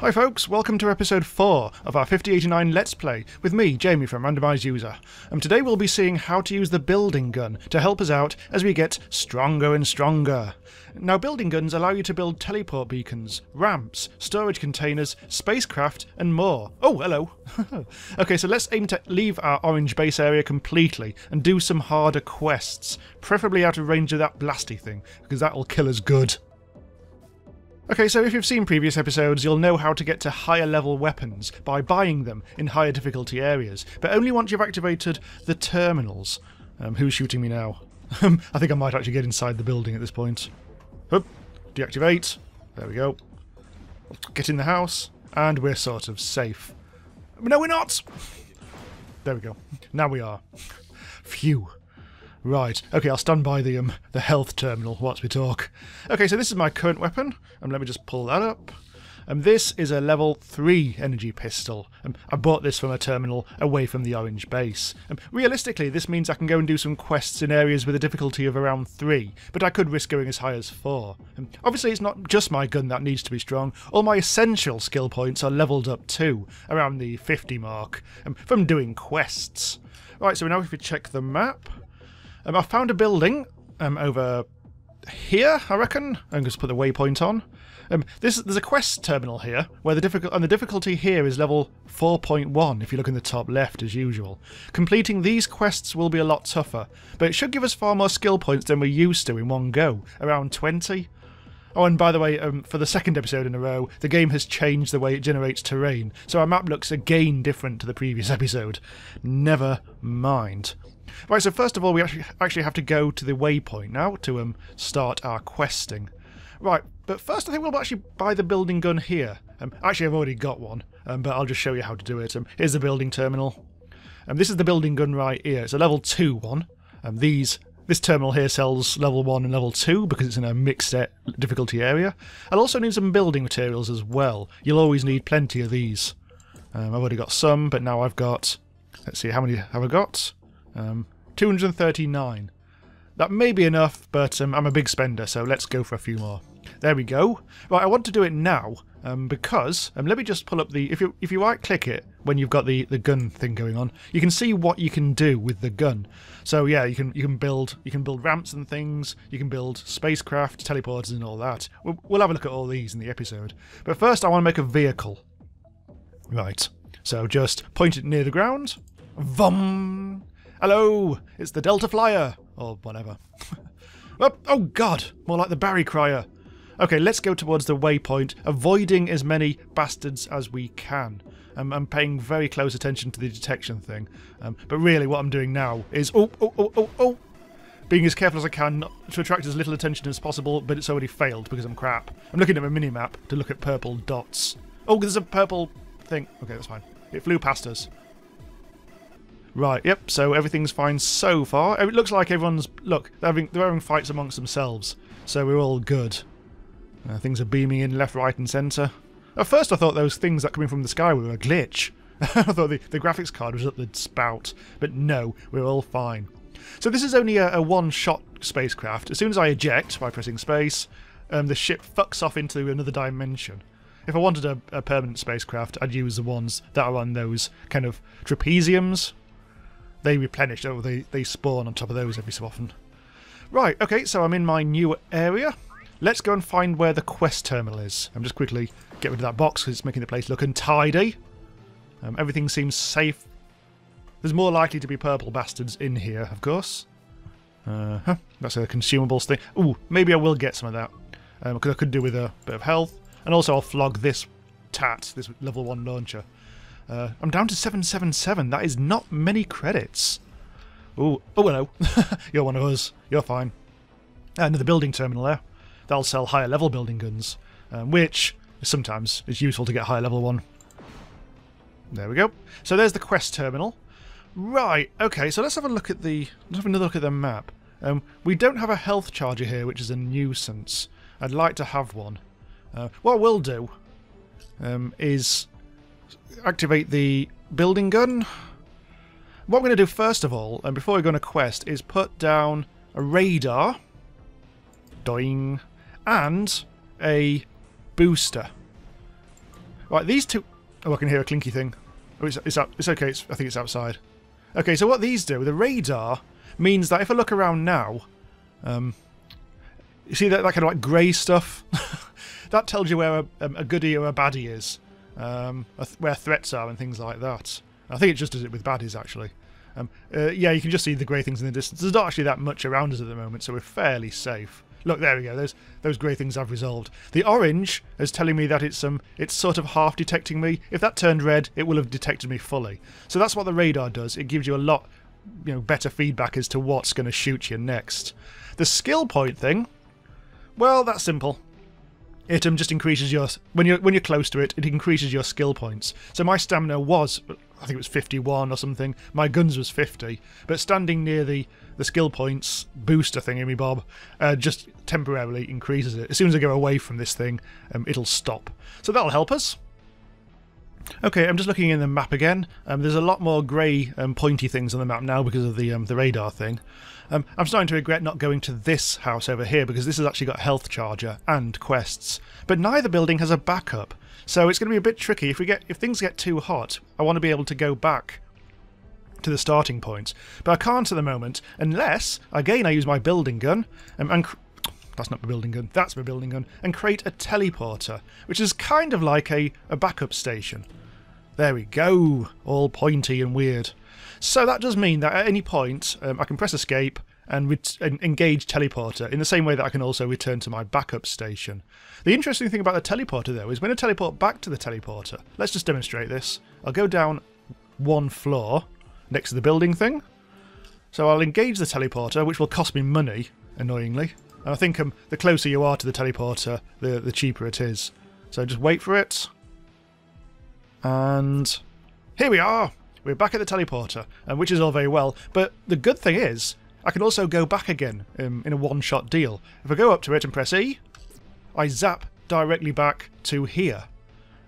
Hi folks, welcome to episode 4 of our 5089 Let's Play with me, Jamie from Randomise User. And today we'll be seeing how to use the building gun to help us out as we get stronger and stronger. Now building guns allow you to build teleport beacons, ramps, storage containers, spacecraft and more. Oh, hello! okay, so let's aim to leave our orange base area completely and do some harder quests, preferably out of range of that blasty thing, because that'll kill us good. Okay, so if you've seen previous episodes, you'll know how to get to higher level weapons by buying them in higher difficulty areas, but only once you've activated the terminals. Um, who's shooting me now? I think I might actually get inside the building at this point. Oop, deactivate. There we go. Get in the house, and we're sort of safe. No, we're not! There we go. Now we are. Phew. Right. Okay, I'll stand by the um the health terminal whilst we talk. Okay, so this is my current weapon. Um, let me just pull that up. Um, this is a level 3 energy pistol. Um, I bought this from a terminal away from the orange base. Um, realistically, this means I can go and do some quests in areas with a difficulty of around 3, but I could risk going as high as 4. Um, obviously, it's not just my gun that needs to be strong. All my essential skill points are levelled up too, around the 50 mark, um, from doing quests. Right, so now if we check the map, um, I found a building um, over here, I reckon. I'm going to put the waypoint on. Um, this, there's a quest terminal here, where the difficult and the difficulty here is level 4.1 if you look in the top left as usual. Completing these quests will be a lot tougher, but it should give us far more skill points than we're used to in one go, around 20. Oh, and by the way, um, for the second episode in a row, the game has changed the way it generates terrain, so our map looks again different to the previous episode. Never mind. Right, so first of all, we actually actually have to go to the waypoint now to um start our questing. Right, but first I think we'll actually buy the building gun here. Um, actually, I've already got one, um, but I'll just show you how to do it. Um, here's the building terminal. Um, this is the building gun right here. It's a level 2 one. Um, these this terminal here sells level 1 and level 2 because it's in a mixed difficulty area. I'll also need some building materials as well. You'll always need plenty of these. Um, I've already got some, but now I've got... Let's see, how many have I got? Um, 239. That may be enough, but um, I'm a big spender, so let's go for a few more. There we go. Right, I want to do it now um, because um, let me just pull up the. If you if you right click it when you've got the the gun thing going on, you can see what you can do with the gun. So yeah, you can you can build you can build ramps and things. You can build spacecraft, teleporters, and all that. We'll, we'll have a look at all these in the episode. But first, I want to make a vehicle. Right. So just point it near the ground. Vum. Hello, it's the Delta Flyer, or whatever. oh, oh god, more like the Barry Cryer. Okay, let's go towards the waypoint, avoiding as many bastards as we can. Um, I'm paying very close attention to the detection thing. Um, but really what I'm doing now is... Oh, oh, oh, oh, oh! Being as careful as I can to attract as little attention as possible, but it's already failed because I'm crap. I'm looking at my mini-map to look at purple dots. Oh, there's a purple thing. Okay, that's fine. It flew past us. Right, yep, so everything's fine so far. It looks like everyone's... Look, they're having, they're having fights amongst themselves, so we're all good. Uh, things are beaming in left, right and centre. At first I thought those things that coming from the sky were a glitch. I thought the, the graphics card was up the spout, but no, we're all fine. So this is only a, a one-shot spacecraft. As soon as I eject by pressing space, um, the ship fucks off into another dimension. If I wanted a, a permanent spacecraft, I'd use the ones that are on those kind of trapeziums, they replenish, oh, they, they spawn on top of those every so often. Right, okay, so I'm in my new area. Let's go and find where the quest terminal is. I'm just quickly get rid of that box because it's making the place look untidy. Um, everything seems safe. There's more likely to be purple bastards in here, of course. Uh -huh. That's a consumables thing. Ooh, maybe I will get some of that. Because um, I could do with a bit of health. And also I'll flog this tat, this level 1 launcher. Uh, I'm down to 777. That is not many credits. Ooh, oh hello. You're one of us. You're fine. Uh, another building terminal there. That'll sell higher level building guns, um, which sometimes is useful to get higher level one. There we go. So there's the quest terminal. Right, okay, so let's have a look at the let's have another look at the map. Um, we don't have a health charger here, which is a nuisance. I'd like to have one. Uh, what we'll do um, is activate the building gun. What I'm going to do first of all, and before we go on a quest, is put down a radar, doing, and a booster. Right, these two... Oh, I can hear a clinky thing. Oh, it's, it's, out, it's okay, it's, I think it's outside. Okay, so what these do, the radar means that if I look around now, um, you see that, that kind of like grey stuff? that tells you where a, um, a goodie or a baddie is, um, where threats are and things like that. I think it just does it with baddies, actually. Um, uh, yeah, you can just see the grey things in the distance. There's not actually that much around us at the moment, so we're fairly safe. Look, there we go. Those those grey things I've resolved. The orange is telling me that it's um it's sort of half detecting me. If that turned red, it will have detected me fully. So that's what the radar does. It gives you a lot you know better feedback as to what's going to shoot you next. The skill point thing, well, that's simple. It um, just increases your when you're when you're close to it. It increases your skill points. So my stamina was I think it was 51 or something. My guns was 50, but standing near the the skill points booster thingy, me bob, uh, just temporarily increases it. As soon as I go away from this thing, um, it'll stop. So that'll help us. Okay, I'm just looking in the map again. Um, there's a lot more grey um, pointy things on the map now because of the um, the radar thing. Um, I'm starting to regret not going to this house over here because this has actually got health charger and quests. But neither building has a backup, so it's going to be a bit tricky. If we get if things get too hot, I want to be able to go back to the starting point. But I can't at the moment unless, again, I use my building gun and, and that's not my building gun, that's my building gun, and create a teleporter, which is kind of like a, a backup station. There we go, all pointy and weird. So that does mean that at any point um, I can press escape and, and, engage teleporter in the same way that I can also return to my backup station. The interesting thing about the teleporter though is when I teleport back to the teleporter, let's just demonstrate this. I'll go down one floor next to the building thing. So I'll engage the teleporter, which will cost me money, annoyingly. And I think um, the closer you are to the teleporter, the, the cheaper it is. So just wait for it. And here we are! We're back at the teleporter, um, which is all very well. But the good thing is, I can also go back again um, in a one-shot deal. If I go up to it and press E, I zap directly back to here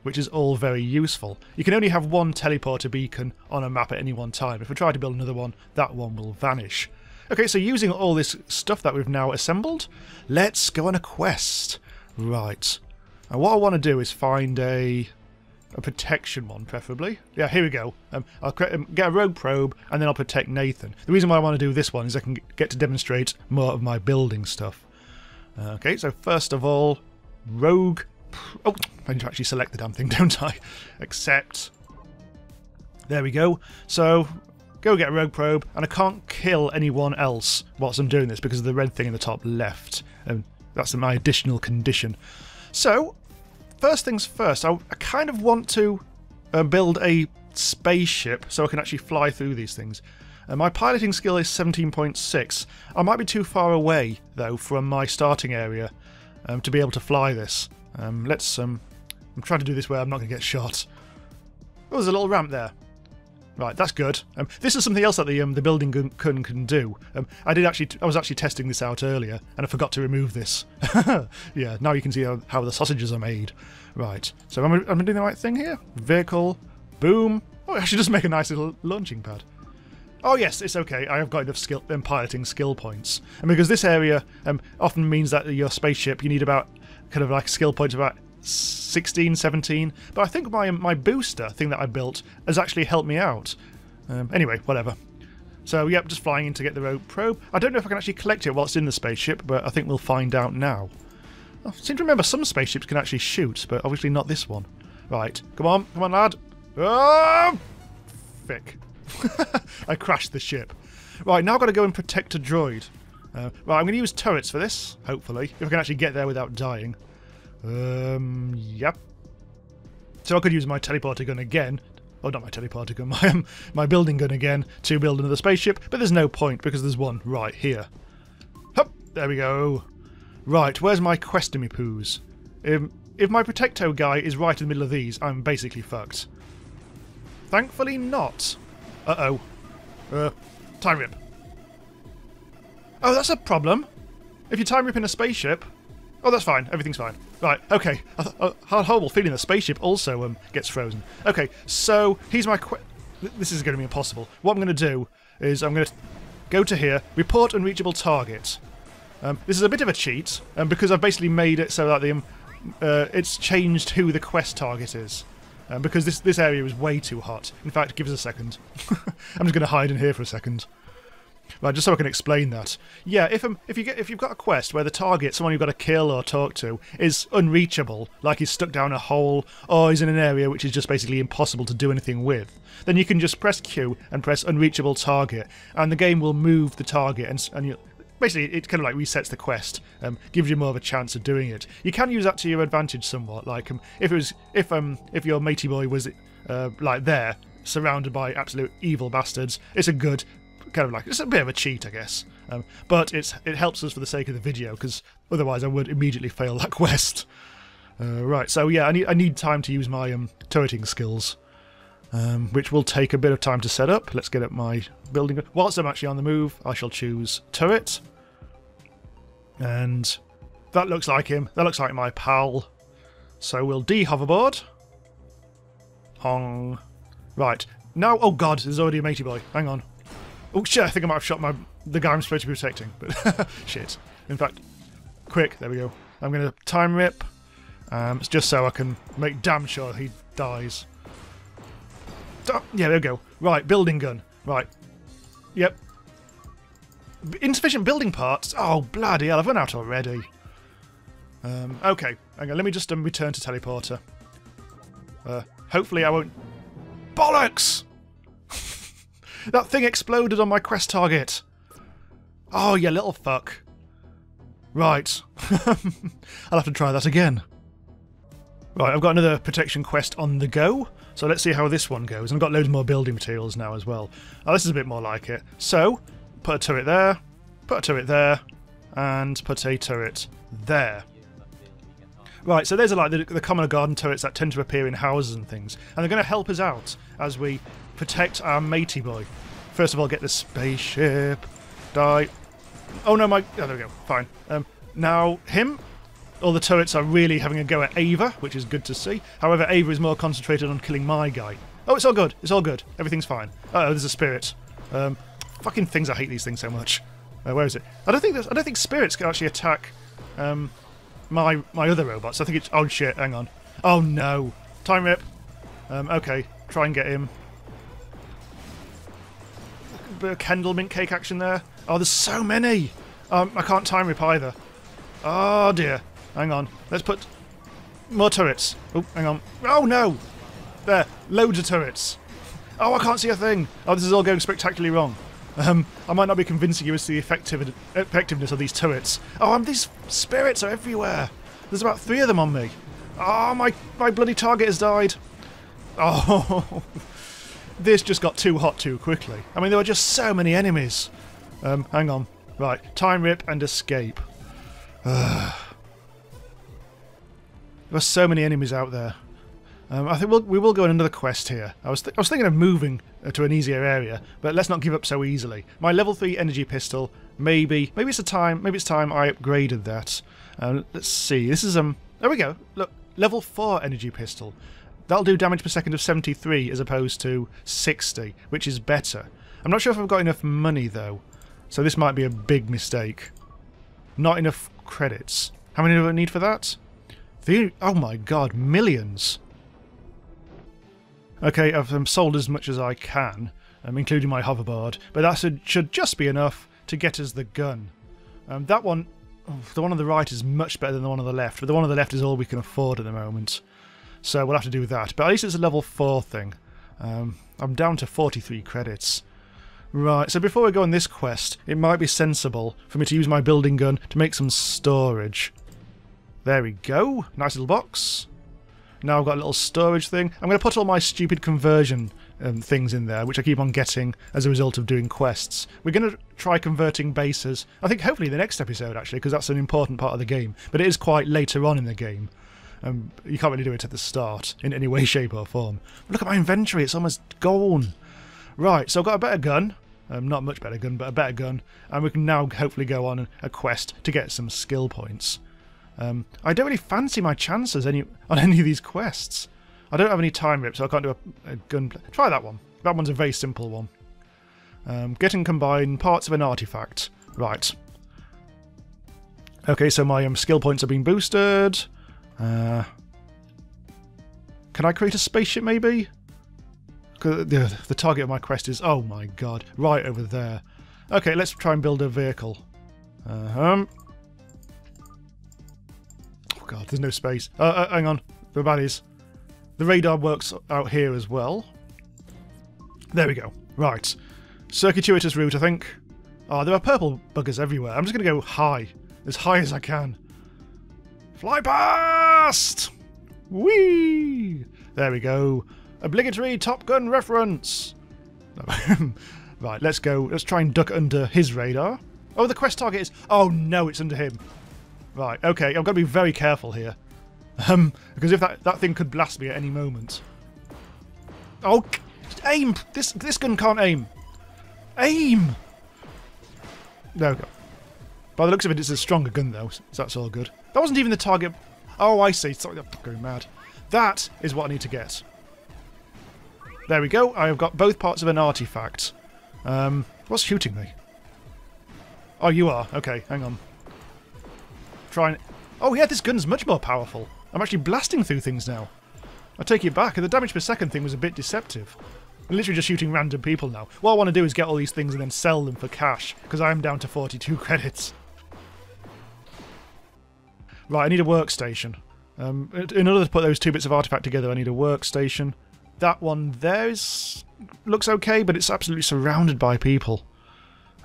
which is all very useful. You can only have one teleporter beacon on a map at any one time. If I try to build another one, that one will vanish. Okay, so using all this stuff that we've now assembled, let's go on a quest. Right. And what I want to do is find a a protection one, preferably. Yeah, here we go. Um, I'll um, get a rogue probe, and then I'll protect Nathan. The reason why I want to do this one is I can get to demonstrate more of my building stuff. Okay, so first of all, rogue Oh, I need to actually select the damn thing, don't I? Accept. There we go. So, go get a rogue probe, and I can't kill anyone else whilst I'm doing this because of the red thing in the top left. And that's my additional condition. So, first things first, I, I kind of want to uh, build a spaceship so I can actually fly through these things. Uh, my piloting skill is 17.6. I might be too far away, though, from my starting area um, to be able to fly this. Um, let's, um, I'm trying to do this where I'm not going to get shot. Oh, there's a little ramp there. Right, that's good. Um, this is something else that the um, the building gun can do. Um, I did actually, I was actually testing this out earlier, and I forgot to remove this. yeah, now you can see how, how the sausages are made. Right, so am I, am I doing the right thing here? Vehicle, boom. Oh, I should just make a nice little launching pad. Oh yes, it's okay. I have got enough skill um, piloting skill points, and because this area um, often means that your spaceship you need about kind of like skill points about 16, 17. But I think my my booster thing that I built has actually helped me out. Um, anyway, whatever. So, yep, just flying in to get the rogue probe. I don't know if I can actually collect it while it's in the spaceship, but I think we'll find out now. I seem to remember some spaceships can actually shoot, but obviously not this one. Right, come on, come on, lad. Oh! Fick. I crashed the ship. Right, now I've got to go and protect a droid. Uh, right, I'm going to use turrets for this, hopefully, if I can actually get there without dying. Um, yep. So I could use my teleporter gun again. Oh, not my teleporter gun, my, um, my building gun again to build another spaceship, but there's no point because there's one right here. Hup, there we go. Right, where's my Questemy poos? Um, if my Protecto guy is right in the middle of these, I'm basically fucked. Thankfully not. Uh-oh. Uh, time rip. Oh, that's a problem. If you time rip in a spaceship... Oh, that's fine. Everything's fine. Right, okay. A, a horrible feeling the spaceship also um, gets frozen. Okay, so here's my... Quest. This is going to be impossible. What I'm going to do is I'm going to go to here, report unreachable target. Um, this is a bit of a cheat, um, because I've basically made it so that the, um, uh, it's changed who the quest target is. um, because this this area is way too hot. In fact, give us a second. I'm just going to hide in here for a second. Right, just so I can explain that. Yeah, if um, if you get if you've got a quest where the target, someone you've got to kill or talk to, is unreachable, like he's stuck down a hole or he's in an area which is just basically impossible to do anything with, then you can just press Q and press unreachable target, and the game will move the target and and you. Basically, it kind of like resets the quest, um, gives you more of a chance of doing it. You can use that to your advantage somewhat. Like um, if it was, if um, if your matey boy was uh, like there, surrounded by absolute evil bastards, it's a good kind of like it's a bit of a cheat, I guess. Um, but it's it helps us for the sake of the video because otherwise I would immediately fail that quest. Uh, right, so yeah, I need I need time to use my um, turreting skills, um, which will take a bit of time to set up. Let's get up my building. Whilst I'm actually on the move, I shall choose turret, and that looks like him. That looks like my pal. So we'll de-hoverboard. Hong. Right. Now, oh god, there's already a matey boy. Hang on. Oh shit, I think I might have shot my the guy I'm supposed to be protecting, but shit. In fact, quick, there we go. I'm going to time rip, um, just so I can make damn sure he dies. Oh, yeah, there we go. Right, building gun. Right. Yep. Insufficient building parts? Oh, bloody hell, I've run out already. Um, okay, hang on, let me just um, return to teleporter. Uh, hopefully I won't... Bollocks! That thing exploded on my quest target. Oh, you little fuck. Right. I'll have to try that again. Right, I've got another protection quest on the go. So let's see how this one goes. I've got loads more building materials now as well. Oh, this is a bit more like it. So, put a turret there, put a turret there, and put a turret there. Right, so those are like the, the common garden turrets that tend to appear in houses and things. And they're going to help us out as we protect our matey boy. First of all, get the spaceship. Die. Oh no, my... Oh, there we go. Fine. Um, now, him. All the turrets are really having a go at Ava, which is good to see. However, Ava is more concentrated on killing my guy. Oh, it's all good. It's all good. Everything's fine. Uh oh, there's a spirit. Um, fucking things. I hate these things so much. Uh, where is it? I don't think I don't think spirits can actually attack um, my my other robots. I think it's oh shit. Hang on. Oh no. Time rip. Um, okay. Try and get him Kendal mint cake action there. Oh, there's so many. Um, I can't time rip either. Oh dear. Hang on. Let's put more turrets. Oh, hang on. Oh no! There. Loads of turrets. Oh, I can't see a thing. Oh, this is all going spectacularly wrong. Um, I might not be convincing you as to the effective effectiveness of these turrets. Oh, and these spirits are everywhere. There's about three of them on me. Oh, my, my bloody target has died. Oh, this just got too hot too quickly. I mean, there were just so many enemies. Um, hang on. Right, time rip and escape. there were so many enemies out there. Um, I think we'll, we will go on another quest here. I was, I was thinking of moving uh, to an easier area, but let's not give up so easily. My level 3 energy pistol, maybe, maybe it's a time, maybe it's time I upgraded that. Uh, let's see, this is, um, there we go, look, level 4 energy pistol. That'll do damage per second of 73 as opposed to 60, which is better. I'm not sure if I've got enough money though, so this might be a big mistake. Not enough credits. How many do I need for that? The, oh my god, millions! Okay, I've um, sold as much as I can, um, including my hoverboard, but that should, should just be enough to get us the gun. Um, that one, oh, the one on the right is much better than the one on the left, but the one on the left is all we can afford at the moment. So we'll have to do that. But at least it's a level 4 thing. Um, I'm down to 43 credits. Right, so before we go on this quest, it might be sensible for me to use my building gun to make some storage. There we go. Nice little box. Now I've got a little storage thing. I'm going to put all my stupid conversion um, things in there, which I keep on getting as a result of doing quests. We're going to try converting bases. I think hopefully the next episode, actually, because that's an important part of the game. But it is quite later on in the game. Um, you can't really do it at the start in any way, shape, or form. Look at my inventory; it's almost gone. Right, so I've got a better gun. Um, not much better gun, but a better gun, and we can now hopefully go on a quest to get some skill points. Um, I don't really fancy my chances any on any of these quests. I don't have any time rip, so I can't do a, a gun. Try that one. That one's a very simple one. Um, get and combine parts of an artifact. Right. Okay, so my um, skill points are being boosted. Uh, Can I create a spaceship maybe? The, the target of my quest is, oh my god, right over there. Okay, let's try and build a vehicle. Uh-huh. Oh god, there's no space. Uh, uh, hang on, the baddies. The radar works out here as well. There we go. Right. Circuitous route, I think. Oh, there are purple buggers everywhere. I'm just going to go high. As high as I can. Fly past! Whee! There we go. Obligatory Top Gun reference. right, let's go. Let's try and duck under his radar. Oh, the quest target is... Oh, no, it's under him. Right, okay. I've got to be very careful here. Um, because if that, that thing could blast me at any moment. Oh, aim! This, this gun can't aim. Aim! There we go. By the looks of it, it's a stronger gun, though, so that's all good. That wasn't even the target. Oh, I see. Sorry, I'm going mad. That is what I need to get. There we go. I have got both parts of an artifact. Um, what's shooting me? Oh, you are. Okay, hang on. Try and... Oh, yeah, this gun's much more powerful. I'm actually blasting through things now. I take it back. The damage per second thing was a bit deceptive. I'm literally just shooting random people now. What I want to do is get all these things and then sell them for cash, because I am down to 42 credits. Right, I need a workstation. Um, in order to put those two bits of artifact together, I need a workstation. That one there is looks okay, but it's absolutely surrounded by people.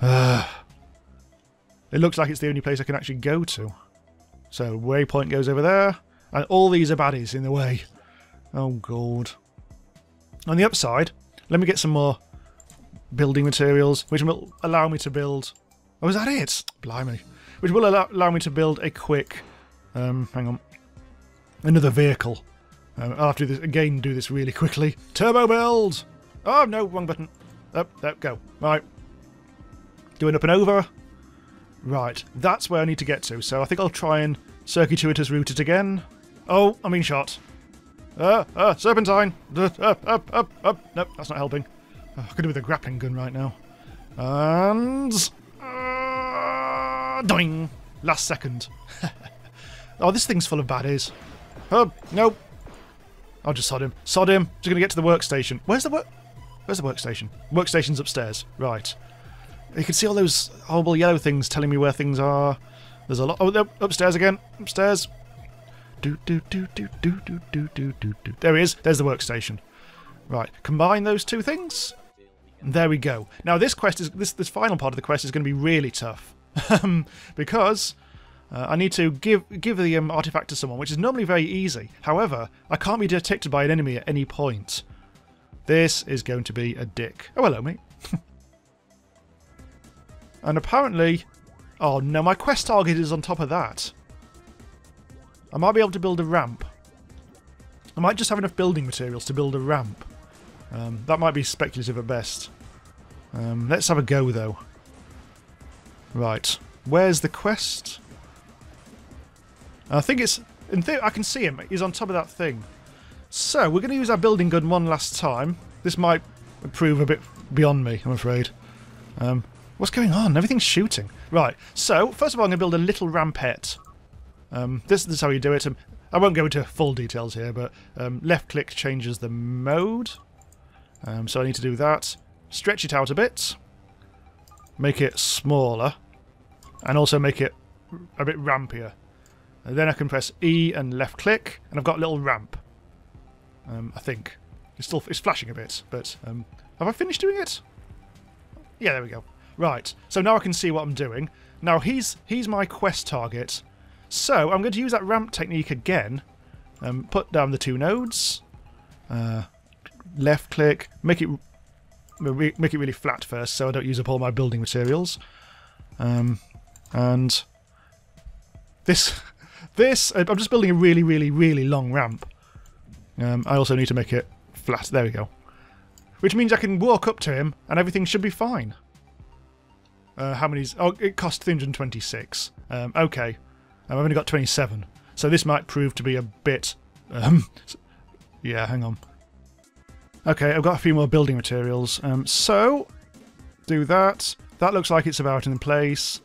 It looks like it's the only place I can actually go to. So waypoint goes over there, and all these are baddies in the way. Oh god. On the upside, let me get some more building materials, which will allow me to build... Oh, is that it? Blimey. Which will allow, allow me to build a quick... Um, hang on. Another vehicle. Um, I'll have to do this, again do this really quickly. Turbo build! Oh, no, wrong button. Up, oh, there, go. Right. Doing up and over. Right, that's where I need to get to, so I think I'll try and circuitous route it again. Oh, I mean shot. Uh, uh, serpentine! Uh, Up, up, up, up. Nope, that's not helping. Oh, I could do with a grappling gun right now. And... Uh, doing! Last second. oh, this thing's full of baddies. Oh, nope. I'll just sod him. Sod him. Just gonna get to the workstation. Where's the work? Where's the workstation? Workstation's upstairs. Right. You can see all those horrible yellow things telling me where things are. There's a lot. Oh, no, upstairs again. Upstairs. Do do do do do do do do do do. There he is. There's the workstation. Right. Combine those two things. And there we go. Now this quest is this this final part of the quest is going to be really tough because uh, I need to give give the um, artifact to someone, which is normally very easy. However, I can't be detected by an enemy at any point. This is going to be a dick. Oh, hello, mate. and apparently... Oh, no, my quest target is on top of that. I might be able to build a ramp. I might just have enough building materials to build a ramp. Um, that might be speculative at best. Um, let's have a go, though. Right. Where's the quest? I think it's... In theory, I can see him. He's on top of that thing. So, we're going to use our building gun one last time. This might prove a bit beyond me, I'm afraid. Um, what's going on? Everything's shooting. Right, so, first of all, I'm going to build a little rampette. Um, this, this, is how you do it. Um, I won't go into full details here, but um, left click changes the mode. Um, so I need to do that. Stretch it out a bit. Make it smaller. And also make it a bit rampier. And then I can press E and left click, and I've got a little ramp. Um, I think. It's still it's flashing a bit, but um, have I finished doing it? Yeah, there we go. Right, so now I can see what I'm doing. Now he's he's my quest target, so I'm going to use that ramp technique again. Um, put down the two nodes, uh, left click, make it make it really flat first, so I don't use up all my building materials. Um, and this this, uh, I'm just building a really, really, really long ramp. Um, I also need to make it flat. There we go. Which means I can walk up to him and everything should be fine. Uh, how many's... Oh, it cost 326. Um, okay. I've only got 27. So this might prove to be a bit... Um, yeah, hang on. Okay, I've got a few more building materials. Um, so, do that. That looks like it's about in place.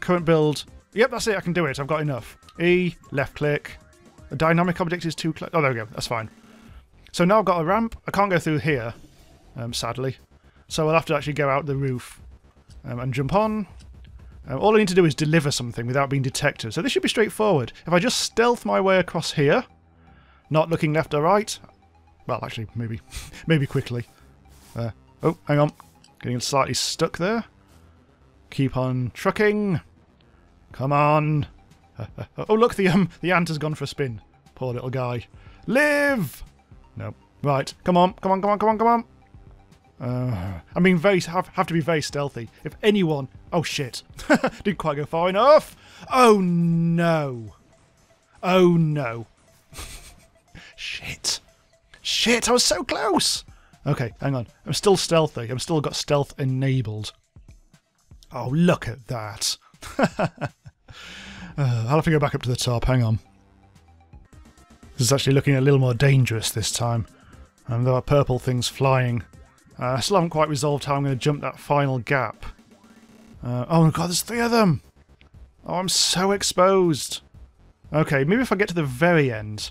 Current build. Yep, that's it. I can do it. I've got enough. E, left click. A dynamic object is too close. Oh, there we go. That's fine. so now I've got a ramp. I can't go through here, um, sadly. So I'll have to actually go out the roof um, and jump on. Um, all I need to do is deliver something without being detected. So this should be straightforward. If I just stealth my way across here, not looking left or right. Well, actually, maybe, maybe quickly. Uh, oh, hang on. Getting slightly stuck there. Keep on trucking. Come on. oh, look, the um, the ant has gone for a spin. Poor little guy. Live! No. Right. Come on. Come on. Come on. Come on. Come on. Uh, I mean, very have, have to be very stealthy. If anyone... Oh, shit. Didn't quite go far enough. Oh, no. Oh, no. shit. Shit, I was so close. Okay, hang on. I'm still stealthy. I'm still got stealth enabled. Oh, look at that. Uh, I'll have to go back up to the top. Hang on. This is actually looking a little more dangerous this time. And there are purple things flying. Uh, I still haven't quite resolved how I'm going to jump that final gap. Uh, oh my god, there's three of them! Oh, I'm so exposed. Okay, maybe if I get to the very end.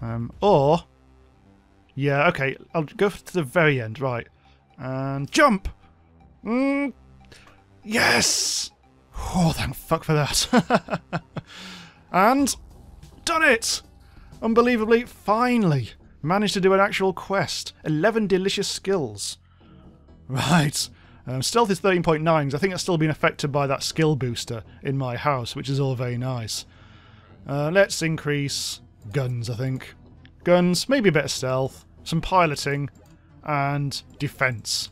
Um, or... Yeah, okay, I'll go to the very end, right. And jump! Mm, yes! Oh, thank fuck for that. and... Done it! Unbelievably, finally! Managed to do an actual quest. 11 delicious skills. Right. Um, stealth is 13.9 because I think it's still been affected by that skill booster in my house, which is all very nice. Uh, let's increase guns, I think. Guns, maybe a bit of stealth, some piloting, and defense.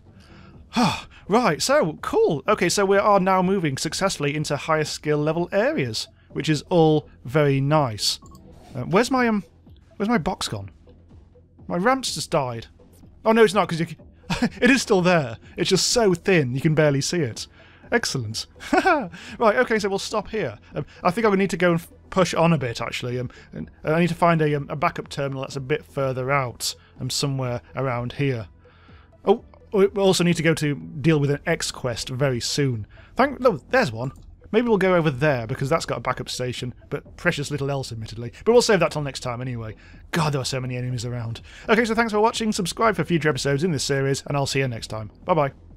right, so cool. Okay, so we are now moving successfully into higher skill level areas, which is all very nice. Uh, where's my um, where's my box gone? My ramp's just died. Oh no, it's not, because you. it is still there. It's just so thin, you can barely see it. Excellent. right, okay, so we'll stop here. Um, I think I would need to go and push on a bit, actually. Um, and I need to find a, um, a backup terminal that's a bit further out, um, somewhere around here. Oh, we also need to go to deal with an X quest very soon. Thank. No, there's one. Maybe we'll go over there because that's got a backup station, but precious little else, admittedly. But we'll save that till next time anyway. God, there are so many enemies around. Okay, so thanks for watching. Subscribe for future episodes in this series, and I'll see you next time. Bye bye.